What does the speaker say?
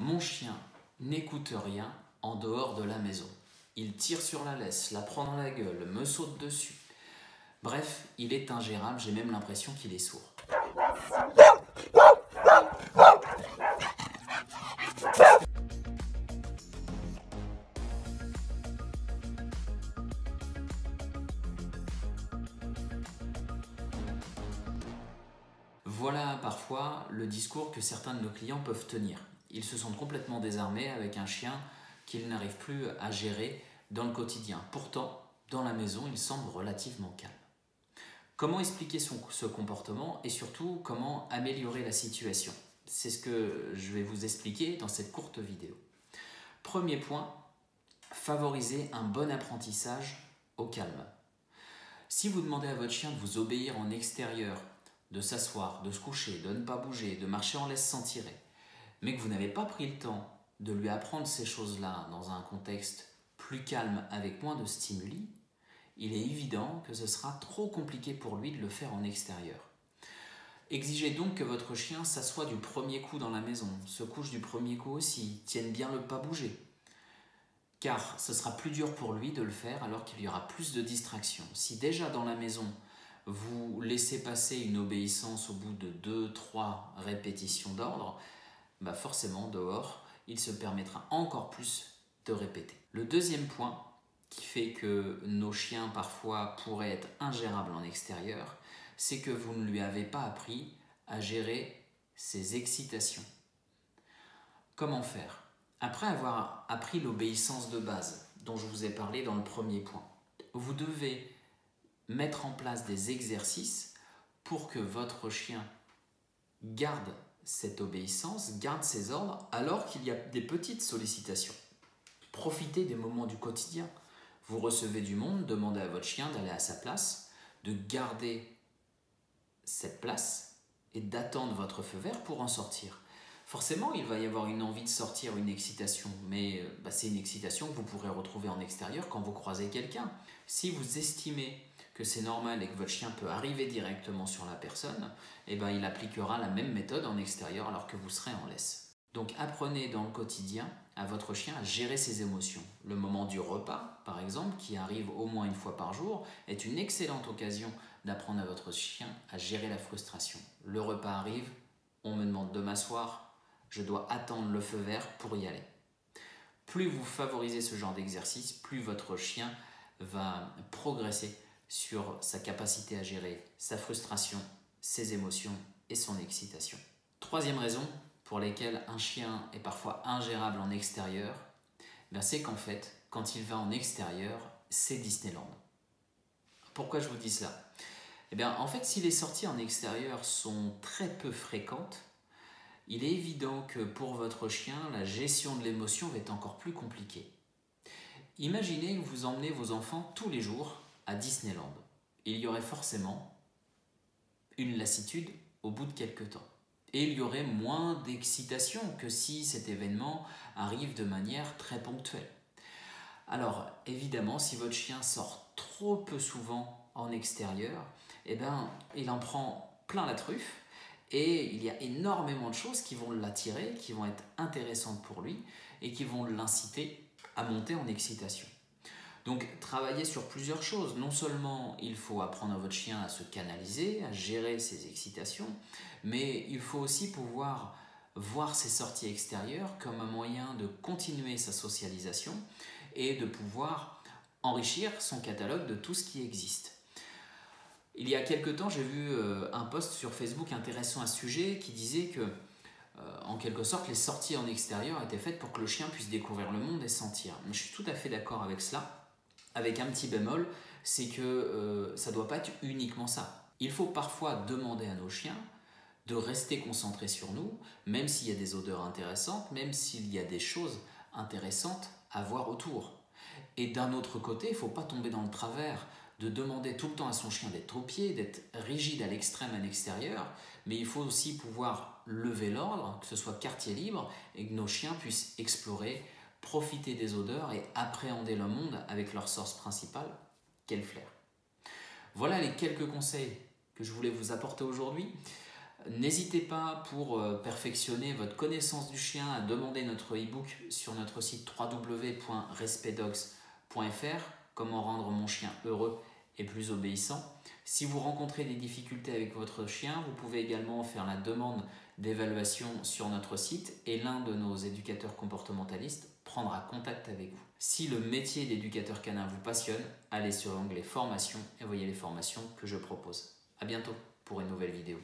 Mon chien n'écoute rien en dehors de la maison. Il tire sur la laisse, la prend dans la gueule, me saute dessus. Bref, il est ingérable, j'ai même l'impression qu'il est sourd. Voilà parfois le discours que certains de nos clients peuvent tenir. Ils se sentent complètement désarmés avec un chien qu'ils n'arrivent plus à gérer dans le quotidien. Pourtant, dans la maison, il semble relativement calme. Comment expliquer ce comportement et surtout comment améliorer la situation? C'est ce que je vais vous expliquer dans cette courte vidéo. Premier point, favoriser un bon apprentissage au calme. Si vous demandez à votre chien de vous obéir en extérieur, de s'asseoir, de se coucher, de ne pas bouger, de marcher en laisse sans tirer, mais que vous n'avez pas pris le temps de lui apprendre ces choses-là dans un contexte plus calme avec moins de stimuli, il est évident que ce sera trop compliqué pour lui de le faire en extérieur. Exigez donc que votre chien s'assoie du premier coup dans la maison, se couche du premier coup aussi, tienne bien le pas bouger. Car ce sera plus dur pour lui de le faire alors qu'il y aura plus de distractions. Si déjà dans la maison, vous laissez passer une obéissance au bout de 2-3 répétitions d'ordre, bah forcément dehors, il se permettra encore plus de répéter. Le deuxième point qui fait que nos chiens parfois pourraient être ingérables en extérieur, c'est que vous ne lui avez pas appris à gérer ses excitations. Comment faire? Après avoir appris l'obéissance de base, dont je vous ai parlé dans le premier point, vous devez mettre en place des exercices pour que votre chien garde cette obéissance, garde ses ordres, alors qu'il y a des petites sollicitations. Profitez des moments du quotidien. Vous recevez du monde, demandez à votre chien d'aller à sa place, de garder cette place et d'attendre votre feu vert pour en sortir. Forcément, il va y avoir une envie de sortir, une excitation, mais euh, bah, c'est une excitation que vous pourrez retrouver en extérieur quand vous croisez quelqu'un. Si vous estimez que c'est normal et que votre chien peut arriver directement sur la personne, eh ben, il appliquera la même méthode en extérieur alors que vous serez en laisse. Donc apprenez dans le quotidien à votre chien à gérer ses émotions. Le moment du repas, par exemple, qui arrive au moins une fois par jour, est une excellente occasion d'apprendre à votre chien à gérer la frustration. Le repas arrive, on me demande de m'asseoir, je dois attendre le feu vert pour y aller. Plus vous favorisez ce genre d'exercice, plus votre chien va progresser sur sa capacité à gérer sa frustration, ses émotions et son excitation. Troisième raison pour laquelle un chien est parfois ingérable en extérieur, ben, c'est qu'en fait, quand il va en extérieur, c'est Disneyland. Pourquoi je vous dis cela? Eh bien, en fait, si les sorties en extérieur sont très peu fréquentes, il est évident que pour votre chien, la gestion de l'émotion va être encore plus compliquée. Imaginez que vous emmenez vos enfants tous les jours Disneyland, il y aurait forcément une lassitude au bout de quelques temps. Et il y aurait moins d'excitation que si cet événement arrive de manière très ponctuelle. Alors, évidemment, si votre chien sort trop peu souvent en extérieur, eh ben, il en prend plein la truffe et il y a énormément de choses qui vont l'attirer, qui vont être intéressantes pour lui et qui vont l'inciter à monter en excitation. Donc travailler sur plusieurs choses. Non seulement il faut apprendre à votre chien à se canaliser, à gérer ses excitations, mais il faut aussi pouvoir voir ses sorties extérieures comme un moyen de continuer sa socialisation et de pouvoir enrichir son catalogue de tout ce qui existe. Il y a quelque temps, j'ai vu euh, un post sur Facebook intéressant à ce sujet qui disait que, euh, en quelque sorte, les sorties en extérieur étaient faites pour que le chien puisse découvrir le monde et sentir. Je suis tout à fait d'accord avec cela avec un petit bémol, c'est que euh, ça ne doit pas être uniquement ça. Il faut parfois demander à nos chiens de rester concentrés sur nous, même s'il y a des odeurs intéressantes, même s'il y a des choses intéressantes à voir autour. Et d'un autre côté, il ne faut pas tomber dans le travers de demander tout le temps à son chien d'être au pied, d'être rigide à l'extrême à l'extérieur, mais il faut aussi pouvoir lever l'ordre, que ce soit quartier libre, et que nos chiens puissent explorer, profiter des odeurs et appréhender le monde avec leur source principale, quel flair. Voilà les quelques conseils que je voulais vous apporter aujourd'hui. N'hésitez pas pour euh, perfectionner votre connaissance du chien à demander notre e-book sur notre site www.respectdogs.fr Comment rendre mon chien heureux et plus obéissant. Si vous rencontrez des difficultés avec votre chien, vous pouvez également faire la demande d'évaluation sur notre site et l'un de nos éducateurs comportementalistes prendra contact avec vous. Si le métier d'éducateur canin vous passionne, allez sur l'onglet formation et voyez les formations que je propose. A bientôt pour une nouvelle vidéo.